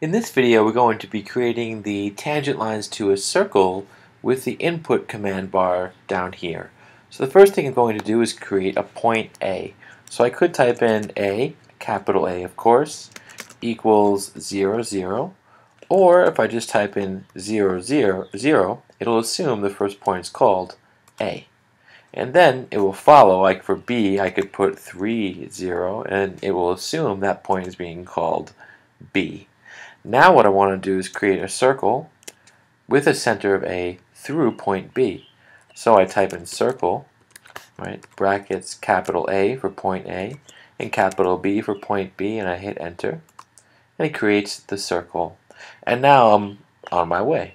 In this video we're going to be creating the tangent lines to a circle with the input command bar down here. So the first thing I'm going to do is create a point A. So I could type in A, capital A of course, equals 0, 0. Or if I just type in 0, 0, 0, it'll assume the first point is called A. And then it will follow, like for B, I could put 3, 0, and it will assume that point is being called B. Now what I want to do is create a circle with a center of A through point B. So I type in circle, right, brackets capital A for point A, and capital B for point B, and I hit enter. And it creates the circle. And now I'm on my way.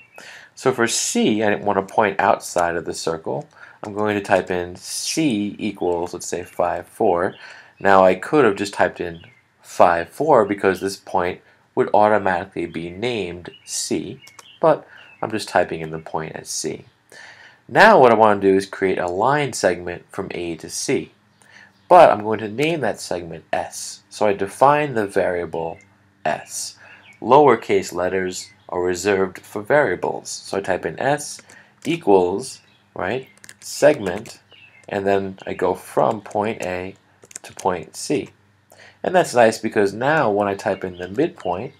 So for C, I want to point outside of the circle. I'm going to type in C equals, let's say 5, 4. Now I could have just typed in 5, 4 because this point would automatically be named C, but I'm just typing in the point as C. Now what I want to do is create a line segment from A to C, but I'm going to name that segment S. So I define the variable S. Lowercase letters are reserved for variables. So I type in S equals, right, segment, and then I go from point A to point C. And that's nice because now when I type in the midpoint,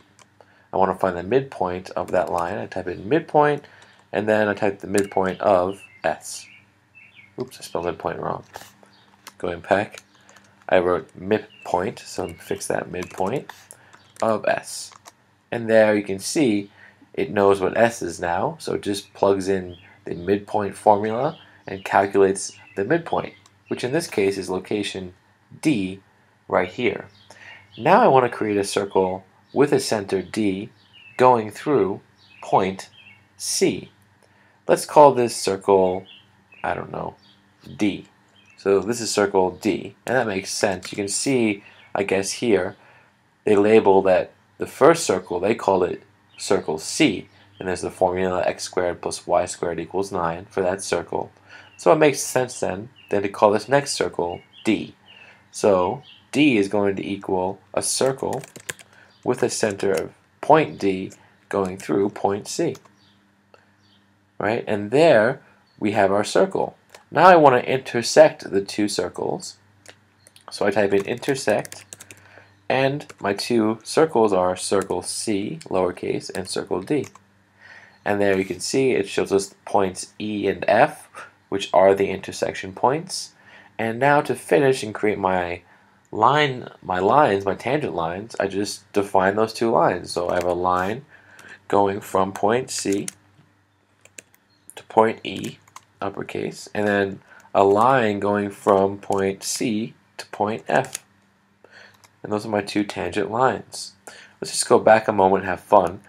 I want to find the midpoint of that line. I type in midpoint, and then I type the midpoint of S. Oops, I spelled midpoint wrong. Going back, I wrote midpoint, so fix that midpoint of S. And there you can see it knows what S is now, so it just plugs in the midpoint formula and calculates the midpoint, which in this case is location D right here. Now I want to create a circle with a center D going through point C. Let's call this circle, I don't know, D. So this is circle D, and that makes sense. You can see, I guess here, they label that the first circle, they call it circle C, and there's the formula x squared plus y squared equals 9 for that circle. So it makes sense then, then to call this next circle D. So D is going to equal a circle with a center of point D going through point C. Right? And there we have our circle. Now I want to intersect the two circles. So I type in intersect and my two circles are circle C, lowercase, and circle D. And there you can see it shows us points E and F, which are the intersection points. And now to finish and create my line, my lines, my tangent lines, I just define those two lines. So I have a line going from point C to point E, uppercase, and then a line going from point C to point F. And those are my two tangent lines. Let's just go back a moment and have fun.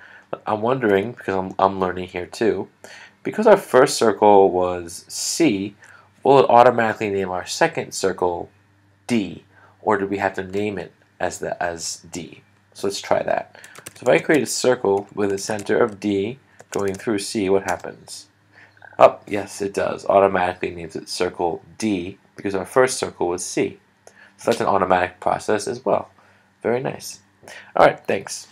I'm wondering, because I'm, I'm learning here too, because our first circle was C, will it automatically name our second circle D? Or do we have to name it as the as D? So let's try that. So if I create a circle with a center of D going through C, what happens? Oh, yes, it does. Automatically names it circle D because our first circle was C. So that's an automatic process as well. Very nice. All right, thanks.